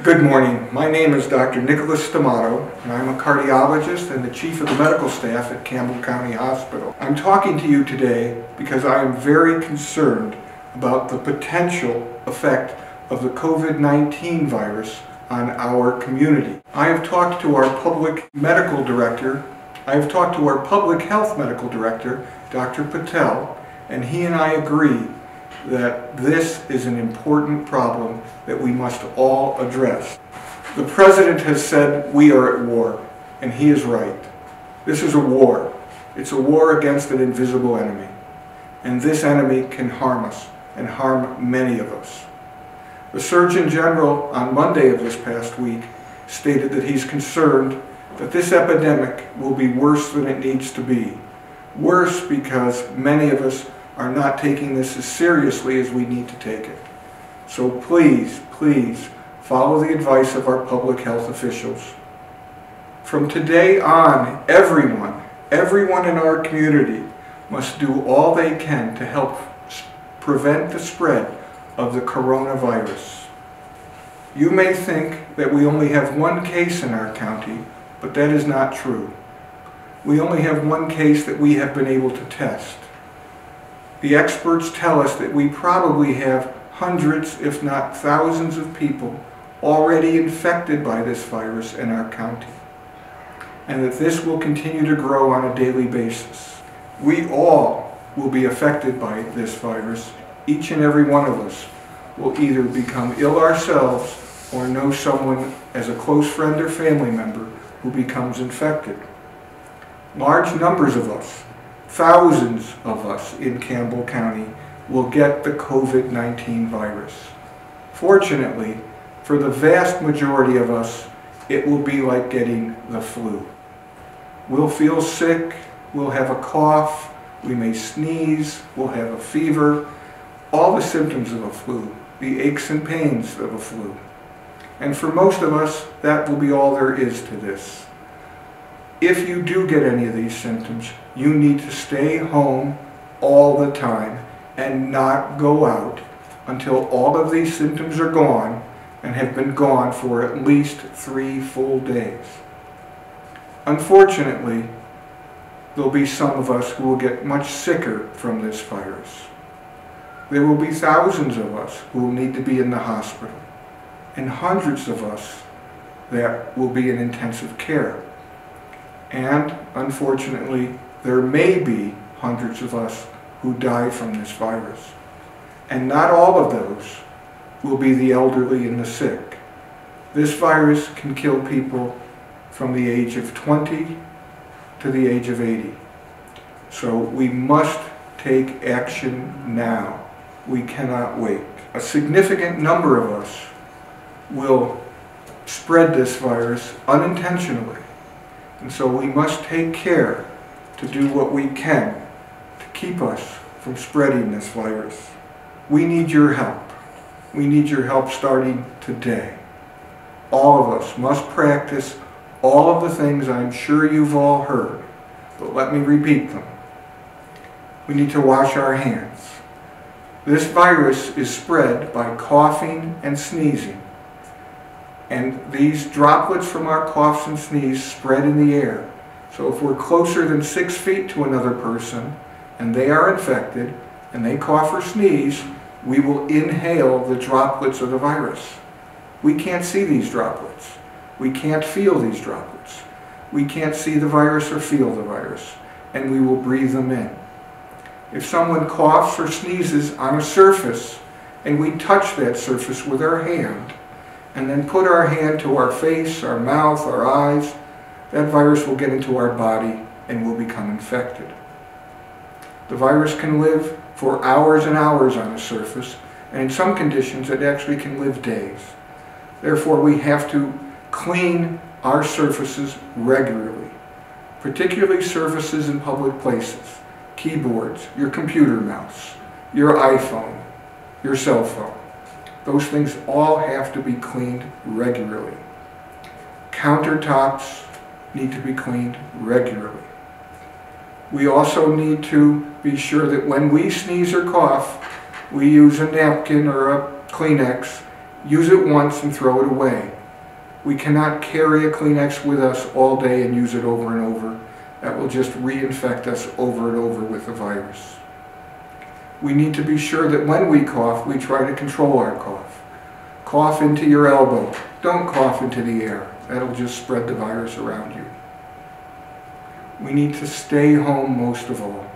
Good morning. My name is Dr. Nicholas Stamato, and I'm a cardiologist and the chief of the medical staff at Campbell County Hospital. I'm talking to you today because I am very concerned about the potential effect of the COVID-19 virus on our community. I have talked to our public medical director, I have talked to our public health medical director, Dr. Patel, and he and I agree that this is an important problem that we must all address. The President has said we are at war, and he is right. This is a war. It's a war against an invisible enemy. And this enemy can harm us, and harm many of us. The Surgeon General on Monday of this past week stated that he's concerned that this epidemic will be worse than it needs to be. Worse because many of us are not taking this as seriously as we need to take it. So please, please, follow the advice of our public health officials. From today on, everyone, everyone in our community must do all they can to help prevent the spread of the coronavirus. You may think that we only have one case in our county, but that is not true. We only have one case that we have been able to test. The experts tell us that we probably have hundreds, if not thousands of people already infected by this virus in our county, and that this will continue to grow on a daily basis. We all will be affected by this virus. Each and every one of us will either become ill ourselves or know someone as a close friend or family member who becomes infected. Large numbers of us thousands of us in Campbell County will get the COVID-19 virus. Fortunately, for the vast majority of us, it will be like getting the flu. We'll feel sick, we'll have a cough, we may sneeze, we'll have a fever, all the symptoms of a flu, the aches and pains of a flu. And for most of us, that will be all there is to this if you do get any of these symptoms, you need to stay home all the time and not go out until all of these symptoms are gone and have been gone for at least three full days. Unfortunately, there'll be some of us who will get much sicker from this virus. There will be thousands of us who will need to be in the hospital and hundreds of us that will be in intensive care. And unfortunately, there may be hundreds of us who die from this virus. And not all of those will be the elderly and the sick. This virus can kill people from the age of 20 to the age of 80. So we must take action now. We cannot wait. A significant number of us will spread this virus unintentionally and so we must take care to do what we can to keep us from spreading this virus. We need your help. We need your help starting today. All of us must practice all of the things I'm sure you've all heard, but let me repeat them. We need to wash our hands. This virus is spread by coughing and sneezing and these droplets from our coughs and sneezes spread in the air. So if we're closer than six feet to another person and they are infected and they cough or sneeze, we will inhale the droplets of the virus. We can't see these droplets. We can't feel these droplets. We can't see the virus or feel the virus, and we will breathe them in. If someone coughs or sneezes on a surface and we touch that surface with our hand, and then put our hand to our face, our mouth, our eyes, that virus will get into our body and will become infected. The virus can live for hours and hours on a surface, and in some conditions it actually can live days. Therefore, we have to clean our surfaces regularly, particularly surfaces in public places, keyboards, your computer mouse, your iPhone, your cell phone. Those things all have to be cleaned regularly. Countertops need to be cleaned regularly. We also need to be sure that when we sneeze or cough, we use a napkin or a Kleenex Use it once and throw it away. We cannot carry a Kleenex with us all day and use it over and over. That will just reinfect us over and over with the virus. We need to be sure that when we cough, we try to control our cough. Cough into your elbow. Don't cough into the air. That'll just spread the virus around you. We need to stay home most of all.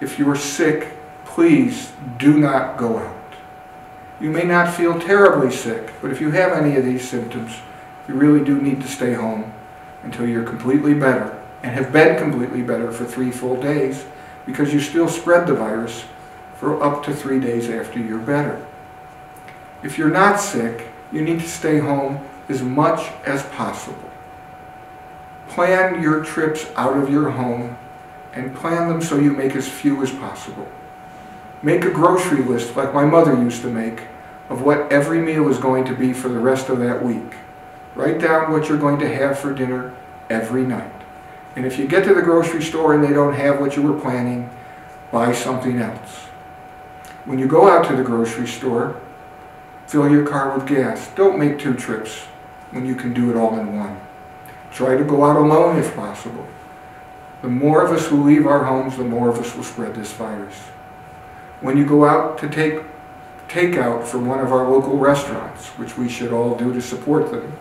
If you're sick, please do not go out. You may not feel terribly sick, but if you have any of these symptoms, you really do need to stay home until you're completely better and have been completely better for three full days because you still spread the virus for up to three days after you're better. If you're not sick, you need to stay home as much as possible. Plan your trips out of your home and plan them so you make as few as possible. Make a grocery list like my mother used to make of what every meal is going to be for the rest of that week. Write down what you're going to have for dinner every night. And if you get to the grocery store and they don't have what you were planning, buy something else. When you go out to the grocery store, fill your car with gas. Don't make two trips when you can do it all in one. Try to go out alone if possible. The more of us who leave our homes, the more of us will spread this virus. When you go out to take takeout from one of our local restaurants, which we should all do to support them,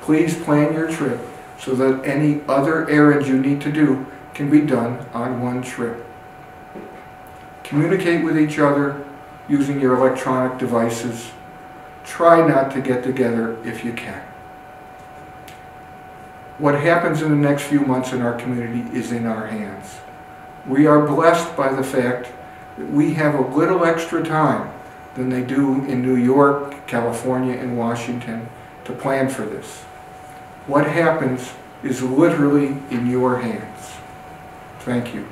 please plan your trip so that any other errands you need to do can be done on one trip. Communicate with each other using your electronic devices. Try not to get together if you can. What happens in the next few months in our community is in our hands. We are blessed by the fact that we have a little extra time than they do in New York, California, and Washington to plan for this. What happens is literally in your hands. Thank you.